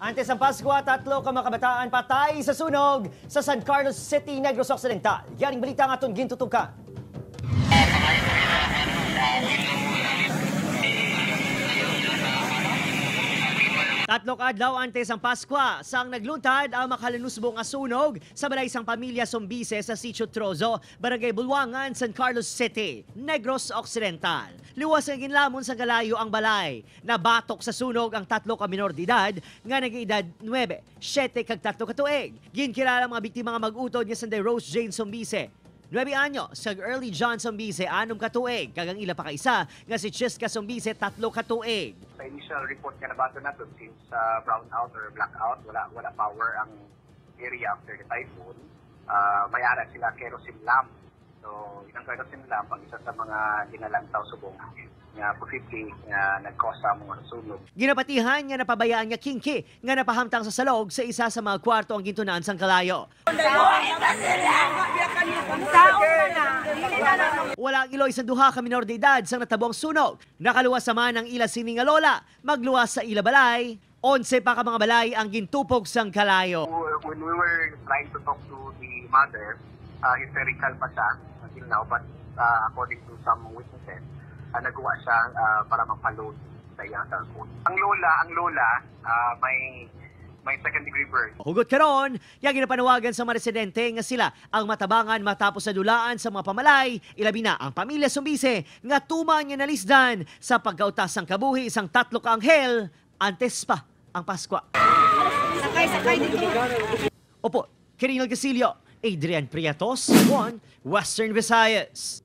Antes ang Pasko, tatlo ka mga kabataan patay sa sunog sa San Carlos City, Negros Occidental. Yaring balita nga itong gintutukan. Tatlo ka adlaw antes ang Paskwa, sang nagluntad ang makalanusbong nga sunog sa balay sang pamilya Sombise sa Sitio Trozo, Barangay Bulwangan, San Carlos City, Negros Occidental. Liwas nga ginlamon sa galayo ang balay. Nabatok sa sunog ang tatlo ka minor de edad nga nag-edad 9, 7 kag tatlo ka tuig. Ginkilala ang mga biktima nga mag-utod nga Sunday Rose Jane Sombise. 9 anyo sa early John Sombise, anom ka tuig. Kagang ila pa kaisa nga si Cheska Sombise, tatlo ka tuig. sa initial report nga nabato natin since uh, brownout or blackout, wala wala power ang area after the typhoon, uh, may ara sila kerosene lamp. So, yun ang kerosene lamp, ang isa sa mga dinalantaw subong nga posibleng nga nag-cause sa mga sunog. Ginapatihan nga napabayaan nga kinki nga napahamtang sa salog sa isa sa mga kwarto ang gintunaan sang kalayo. Wala ang iloy sa duha ka minor de edad sang natabong sunog. Nakaluwas sama ng ila sini nga lola, magluwas sa ila balay. Onse pa ka mga balay ang gintupog sang kalayo. When we were trying to talk to the mother, uh, hysterical pa siya until now, but uh, according to some witnesses, uh, nagawa siya uh, para mapaload sa iyang cellphone. Ang lola, ang lola, uh, may may second degree burn. Hugot karon, yang ginapanawagan sa mga residente nga sila ang matabangan matapos sa dulaan sa mga pamalay, ilabi na ang pamilya Sumbise nga tuman nga nalisdan sa pagkautas sang kabuhi isang tatlo ka anghel antes pa ang Paskwa. Sakay, sakay dito. Opo, Kirinal Casilio, Adrian Priatos, One, Western Visayas.